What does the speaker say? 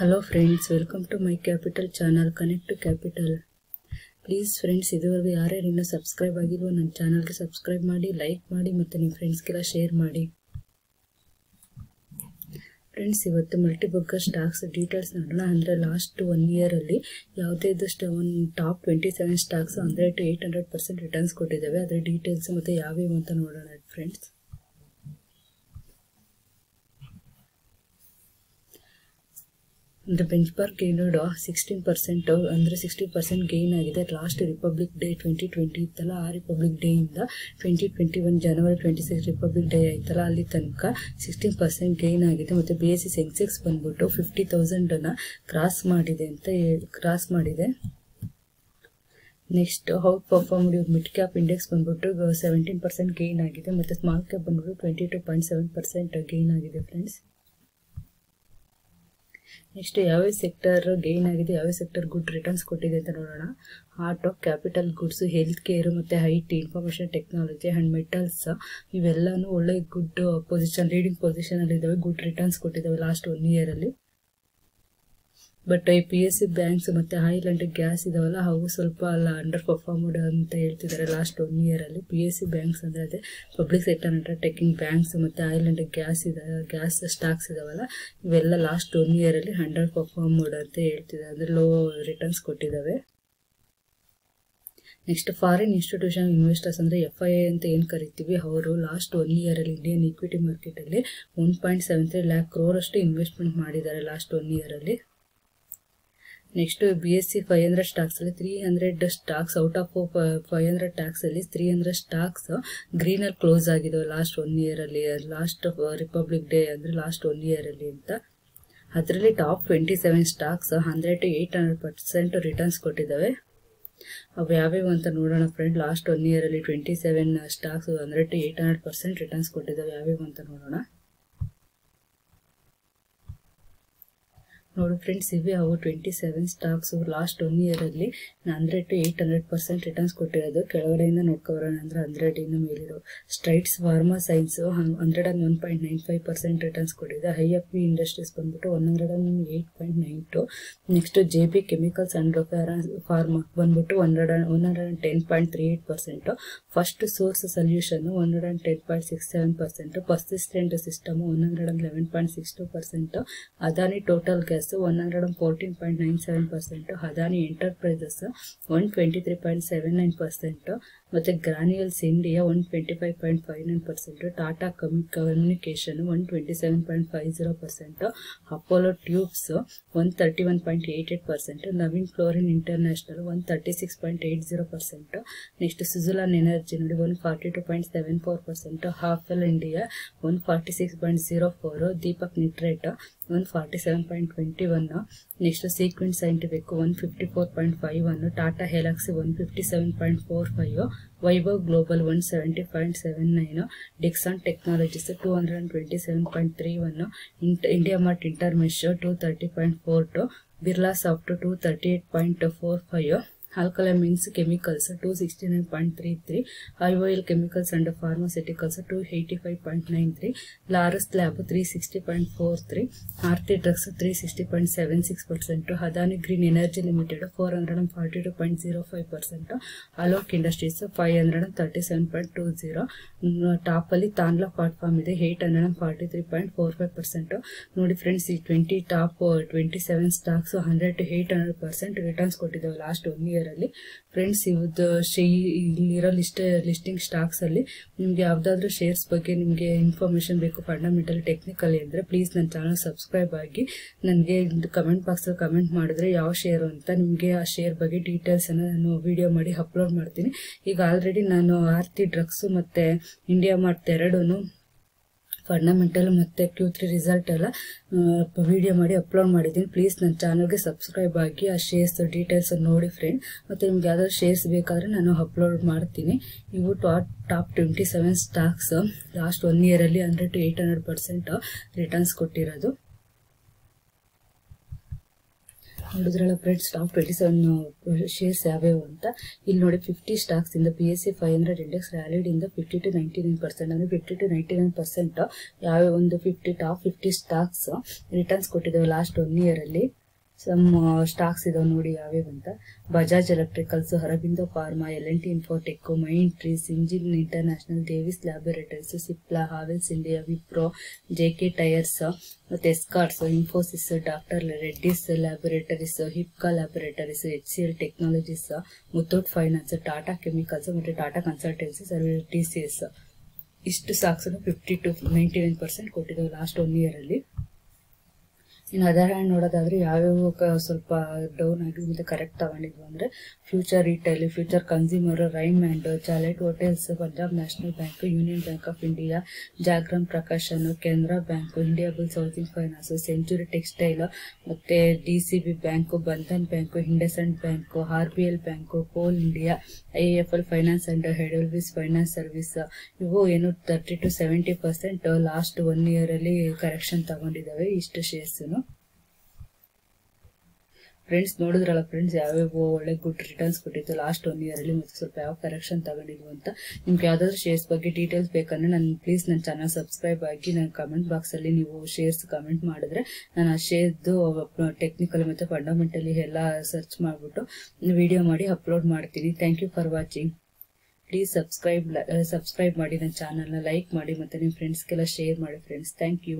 Hello friends welcome to my capital channel connect to capital please friends ಇದುವರೆಗೂ ಯಾರ್ಯಾರು ಇನ್ನೂ subscribe ಆಗಿಲ್ವೋ, ನನ್ನ ಚಾನಲ್ಗೆ ಸಬ್ಸ್ಕ್ರೈಬ್ ಮಾಡಿ ಲೈಕ್ ಮಾಡಿ ಮತ್ತು ನಿಮ್ಮ ಫ್ರೆಂಡ್ಸ್ಗೆಲ್ಲ ಶೇರ್ ಮಾಡಿ. ಫ್ರೆಂಡ್ಸ್ ಇವತ್ತು ಮಲ್ಟಿಬಗ್ಗರ್ ಸ್ಟಾಕ್ಸ್ ಡೀಟೇಲ್ಸ್ ನೋಡೋಣ. ಅಂದರೆ ಲಾಸ್ಟ್ ಒನ್ ಇಯರಲ್ಲಿ ಯಾವುದೇ ಇದ್ದಷ್ಟು ಒಂದು top twenty seven stocks hundred to eight hundred percent returns ಕೊಟ್ಟಿದ್ದಾವೆ. ಅದರ ಡೀಟೇಲ್ಸ್ ಮತ್ತು ಯಾವ್ಯಾವ ಅಂತ ನೋಡೋಣ ಫ್ರೆಂಡ್ಸ್ ಅಂದರೆ ಬೆಂಚ್ ಮಾರ್ಕ್ ಗೇನೋಡ್ ಸಿಕ್ಸ್ಟೀನ್ ಪರ್ಸೆಂಟ್ ಅಂದರೆ ಸಿಕ್ಸ್ಟಿ ಪರ್ಸೆಂಟ್ ಗೇನ್ ಆಗಿದೆ. Last republic day twenty twenty ಇತ್ತಲ್ಲ ಆ ರಿಪಬ್ಲಿಕ್ ಡೇಯಿಂದ ಟ್ವೆಂಟಿ ಟ್ವೆಂಟಿ ಒನ್ ಜನವರಿ ಟ್ವೆಂಟಿ ಸಿಕ್ಸ್ ರಿಪಬ್ಲಿಕ್ ಡೇ ಆಯ್ತಲ್ಲ, ಅಲ್ಲಿ ತನಕ ಸಿಕ್ಸ್ಟೀನ್ ಪರ್ಸೆಂಟ್ ಗೇನ್ ಆಗಿದೆ. ಮತ್ತು ಬಿ ಎಸ್ ಸಿ ಸೆನ್ಸೆಕ್ಸ್ ಬಂದ್ಬಿಟ್ಟು ಫಿಫ್ಟಿ ತೌಸಂಡನ್ನು ಕ್ರಾಸ್ ಮಾಡಿದೆ ಅಂತ ಕ್ರಾಸ್ ಮಾಡಿದೆ. Next how performed mid cap index ಬಂದ್ಬಿಟ್ಟು ಸೆವೆಂಟೀನ್ ಪರ್ಸೆಂಟ್ ಗೇನ್ ಆಗಿದೆ. ಮತ್ತು ಸ್ಮಾಲ್ ಕ್ಯಾಪ್ ಬಂದ್ಬಿಟ್ಟು twenty two point seven percent gain ಆಗಿದೆ ಫ್ರೆಂಡ್ಸ್ ನೆಕ್ಸ್ಟ್ ಯಾವ್ಯಾವ ಸೆಕ್ಟರ್ ಗೇನ್ ಆಗಿದೆ, ಯಾವ್ಯಾವ ಸೆಕ್ಟರ್ ಗುಡ್ ರಿಟರ್ನ್ಸ್ ಕೊಟ್ಟಿದೆ ಅಂತ ನೋಡೋಣ. Auto capital goods health care ಮತ್ತು I T information technology and metals ಇವೆಲ್ಲನೂ ಒಳ್ಳೆ ಗುಡ್ ಪೊಸಿಷನ್ ಲೀಡಿಂಗ್ ಪೊಸಿಷನಲ್ಲಿ ಇದ್ದಾವೆ ಗುಡ್ ರಿಟರ್ನ್ಸ್ ಕೊಟ್ಟಿದ್ದಾವೆ ಲಾಸ್ಟ್ ಒನ್ ಇಯರಲ್ಲಿ ಬಟ್ ಈ ಪಿ ಎಸ್ ಸಿ ಬ್ಯಾಂಕ್ಸ್ ಮತ್ತು ಆಯಿಲ್ ಗ್ಯಾಸ್ ಇದಾವಲ್ಲ, ಅವು ಸ್ವಲ್ಪ ಅಲ್ಲ ಅಂಡರ್ ಪರ್ಫಾರ್ಮ್ಡ್ ಅಂತ ಹೇಳ್ತಿದ್ದಾರೆ ಲಾಸ್ಟ್ ಒನ್ ಇಯರಲ್ಲಿ ಪಿ ಎಸ್ ಸಿ ಬ್ಯಾಂಕ್ಸ್ ಅಂದರೆ ಅದೇ public sector undertaking banks ಮತ್ತು ಆಯಿಲ್ ಗ್ಯಾಸ್ ಇದೆ ಗ್ಯಾಸ್ ಸ್ಟಾಕ್ಸ್ ಇದಾವಲ್ಲ, ಇವೆಲ್ಲ ಲಾಸ್ಟ್ ಒನ್ ಇಯರಲ್ಲಿ ಅಂಡರ್ ಪರ್ಫಾರ್ಮ್ಡ್ ಅಂತ ಹೇಳ್ತಿದ್ದಾರೆ ಅಂದರೆ ಲೋ ರಿಟರ್ನ್ಸ್ ಕೊಟ್ಟಿದ್ದಾವೆ ನೆಕ್ಸ್ಟ್ ಫಾರಿನ್ ಇನ್ಸ್ಟಿಟ್ಯೂಷನ್ ಇನ್ವೆಸ್ಟರ್ಸ್ ಅಂದರೆ ಎಫ್ ಐ ಐ ಅಂತ ಏನು ಕರಿತೀವಿ, ಅವರು ಲಾಸ್ಟ್ ಒನ್ ಇಯರಲ್ಲಿ ಇಂಡಿಯನ್ ಈಕ್ವಿಟಿ ಮಾರ್ಕೆಟಲ್ಲಿ one point seven three lakh ಕ್ರೋರಷ್ಟು investment ಮಾಡಿದ್ದಾರೆ last one ಇಯರಲ್ಲಿ next B S C five hundred ಸ್ಟಾಕ್ಸಲ್ಲಿ three hundred stocks out of five hundred ಟ್ಯಾಕ್ಸಲ್ಲಿ three hundred stocks ಗ್ರೀನಲ್ಲಿ close ಆಗಿದ್ದಾವೆ last one ಇಯರಲ್ಲಿ last republic day ಅಂದರೆ last one ಇಯರಲ್ಲಿ ಅಂತ. ಅದರಲ್ಲಿ top twenty seven stocks hundred to eight hundred percent returns ಕೊಟ್ಟಿದ್ದಾವೆ ಅವು ಯಾವ್ಯಾವು ಅಂತ ನೋಡೋಣ friend last one ಇಯರಲ್ಲಿ twenty seven stocks hundred to eight hundred percent returns ಕೊಟ್ಟಿದ್ದಾವೆ ಯಾವ್ಯಾವು ಅಂತ ನೋಡೋಣ. ನೋಡಿ ಫ್ರೆಂಡ್ಸ್ ಇವೆ ಅವು twenty seven stocks last one ಇಯರಲ್ಲಿ hundred to eight hundred percent returns ಕೊಟ್ಟಿರೋದು. ಕೆಳಗಡೆಯಿಂದ ನೋಡ್ಕೊಬರೋಣ ಅಂದ್ರೆ ಹಂಡ್ರೆಡ್ ಇನ್ನು ಮೇಲಿರೋ. Strides Pharma Science hundred and one point nine five percent returns ಕೊಟ್ಟಿದೆ. ಹೈ ಅಪ್ ಇಂಡಸ್ಟ್ರೀಸ್ ಬಂದ್ಬಿಟ್ಟು one hundred and eight point nine two next J B chemicals and pharma ಬಂದ್ಬಿಟ್ಟು hundred one hundred and ten point three eight percent first source solution one hundred and ten point six seven percent persistent system one hundred eleven point six two percent Adani total gas one hundred and fourteen point nine seven percent Adani enterprises one twenty three point seven nine percent ಮತ್ತು granules India one twenty five point five nine percent Tata ಕಮ್ಯು communication one twenty seven point five zero percent Apollo tubes one thirty one point eight eight percent Navin fluorine international one thirty six point eight zero percent next Suzlon energy ನೋಡಿ one forty two point seven four percent Hafele India one forty six point zero four Deepak nitrate one forty seven point twenty one next Sequent scientific one fifty four point five one Tata Elxsi one fifty seven point four five Vaibhav global one seventy point seven nine Dixon technologies two hundred and twenty seven point three one int India mart intermesh two thirty point four two Birla soft two thirty eight point four five alkyl amines chemicals two sixty nine point three three I oil chemicals and pharmaceuticals two eighty five point nine three Laurus lab three sixty point four three Aarti drugs three sixty point seven six percent Adani green energy limited four hundred and forty two point zero five percent Alok industries five hundred and thirty seven point two zero ಟಾಪಲ್ಲಿ Tanla platform ಇದೆ eight hundred forty three point four five percent ನೋಡಿ friends ಈ twenty top twenty seven stocks hundred to eight hundred percent returns ಕೊಟ್ಟಿದ್ದಾವೆ last one ಇಯರಲ್ಲಿ friends ಇವತ್ತು ಶೇ, ಇಲ್ಲಿರೋ list listing ಸ್ಟಾಕ್ಸಲ್ಲಿ ನಿಮಗೆ ಯಾವುದಾದ್ರೂ shares ಬಗ್ಗೆ ನಿಮಗೆ ಇನ್ಫಾರ್ಮೇಷನ್ ಬೇಕು ಫಂಡಮೆಂಟಲ್ ಟೆಕ್ನಿಕಲಿ ಅಂದರೆ ಪ್ಲೀಸ್ ನನ್ನ ಚಾನಲ್ ಸಬ್ಸ್ಕ್ರೈಬ್ ಆಗಿ ನನಗೆ ಕಮೆಂಟ್ ಬಾಕ್ಸಲ್ಲಿ ಕಮೆಂಟ್ ಮಾಡಿದ್ರೆ ಯಾವ ಶೇರು ಅಂತ ನಿಮಗೆ ಆ ಶೇರ್ ಬಗ್ಗೆ ಡೀಟೇಲ್ಸನ್ನು ನಾನು ವಿಡಿಯೋ ಮಾಡಿ ಅಪ್ಲೋಡ್ ಮಾಡ್ತೀನಿ. ಈಗ ಆಲ್ರೆಡಿ ನಾನು ಆರ್ತಿ ಡ್ರಗ್ಸು ಮತ್ತು ಇಂಡಿಯಾ ಮಾರ್ಟ್ ಎರಡೂ ಫಂಡಮೆಂಟಲ್ ಮತ್ತು ಕ್ಯೂ ತ್ರೀ ರಿಸಲ್ಟ್ ಎಲ್ಲ ವಿಡಿಯೋ ಮಾಡಿ ಅಪ್ಲೋಡ್ ಮಾಡಿದ್ದೀನಿ. ಪ್ಲೀಸ್ ನನ್ನ ಚಾನಲ್ಗೆ ಸಬ್ಸ್ಕ್ರೈಬ್ ಆಗಿ, ಆ ಶೇರ್ಸ್ ಡೀಟೇಲ್ಸ್ ನೋಡಿ ಫ್ರೆಂಡ್ ಮತ್ತು ನಿಮ್ಗೆ ಯಾವ್ದಾದ್ರು ಶೇರ್ಸ್ ಬೇಕಾದರೆ ನಾನು ಅಪ್ಲೋಡ್ ಮಾಡ್ತೀನಿ. ಇವು top top twenty seven stocks last one ಇಯರಲ್ಲಿ hundred to eight hundred percent returns ಕೊಟ್ಟಿರೋದು. ನೋಡಿದ್ರಲ್ಲ friends stock twenty seven shares ಯಾವ್ಯಾವು ಅಂತ. ಇಲ್ಲಿ ನೋಡಿ ಫಿಫ್ಟಿ ಸ್ಟಾಕ್ಸ್ ಇಂದ P S C five hundred index rallied ಇಂದ fifty to ninety nine percent ಅಂದ್ರೆ fifty to ninety nine percent ಯಾವ್ಯಾವ ಒಂದು fifty top fifty stocks returns ಕೊಟ್ಟಿದ್ದಾವೆ last one year ಅಲ್ಲಿ. ಸಮ್ ಸ್ಟಾಕ್ಸ್ ಇದಾವ್ ನೋಡಿ ಯಾವ್ಯಾವ ಅಂತ. Bajaj electricals Aurobindo pharma L N T infotech mindtree engine international Divi's laboratories Cipla Havells India Wipro J K tyres ಮತ್ತೆ escorts Infosys doctor Reddy's laboratories Ipca laboratories H C L technologies Muthoot finance Tata chemicals ಮತ್ತೆ Tata consultancy service T C S ಇಷ್ಟು stocks fifty to ninety nine percent ಕೊಟ್ಟಿದ್ದಾವೆ last one year ಅಲ್ಲಿ. ಇನ್ನು other hand ನೋಡೋದಾದ್ರೆ ಯಾವ್ಯಾವ ಸ್ವಲ್ಪ down ಆಗಿ ಮತ್ತೆ correct ತಗೊಂಡಿದ್ವು ಅಂದ್ರೆ future retail future consumer rhyme and chalet hotels Punjab national bank union bank of India Jagran Prakashan Canara bank India bulls housing finance century textile ಮತ್ತೆ D C B bank Bandhan bank IndusInd bank R B L bank coal India I F L finance and Edelweiss finance service ಇವು ಏನು thirty to seventy percent last one year ಅಲ್ಲಿ correction ತಗೊಂಡಿದ್ದಾವೆ, ಇಷ್ಟು shares friends ನೋಡಿದ್ರಲ್ಲ friends ಯಾವ್ಯಾವ ಒಳ್ಳೆ good returns ಕೊಟ್ಟಿತ್ತು. Last one ಅಲ್ಲಿ ಮತ್ತೆ ಸ್ವಲ್ಪ ಯಾವ ಕರೆಕ್ಷನ್ ತಗೊಂಡಿದ್ವು ಅಂತ. ನಿಮ್ಗೆ ಯಾವ್ದಾದ್ರು ಶೇರ್ಸ್ ಬಗ್ಗೆ ಡೀಟೇಲ್ಸ್ ಬೇಕಂದ್ರೆ ನಾನು ಪ್ಲೀಸ್ ನನ್ನ ಚಾನಲ್ ಸಬ್ಸ್ಕ್ರೈಬ್ ಆಗಿ ನನ್ನ ಕಮೆಂಟ್ ಬಾಕ್ಸ್ ಅಲ್ಲಿ ನೀವು ಶೇರ್ಸ್ ಕಮೆಂಟ್ ಮಾಡಿದ್ರೆ ನಾನು ಆ ಶೇರ್ದು ಟೆಕ್ನಿಕಲ್ ಮತ್ತೆ ಫಂಡಮೆಂಟಲಿ ಎಲ್ಲ ಸರ್ಚ್ ಮಾಡಿಬಿಟ್ಟು ವಿಡಿಯೋ ಮಾಡಿ ಅಪ್ಲೋಡ್ ಮಾಡ್ತೀನಿ. Thank you for watching please subscribe subscribe ಮಾಡಿ ನನ್ನ ಚಾನಲ್ನ ಲೈಕ್ ಮಾಡಿ ಮತ್ತೆ ನಿಮ್ಮ ಫ್ರೆಂಡ್ಸ್ಗೆಲ್ಲ ಶೇರ್ ಮಾಡಿ ಫ್ರೆಂಡ್ಸ್ ಥ್ಯಾಂಕ್ ಯು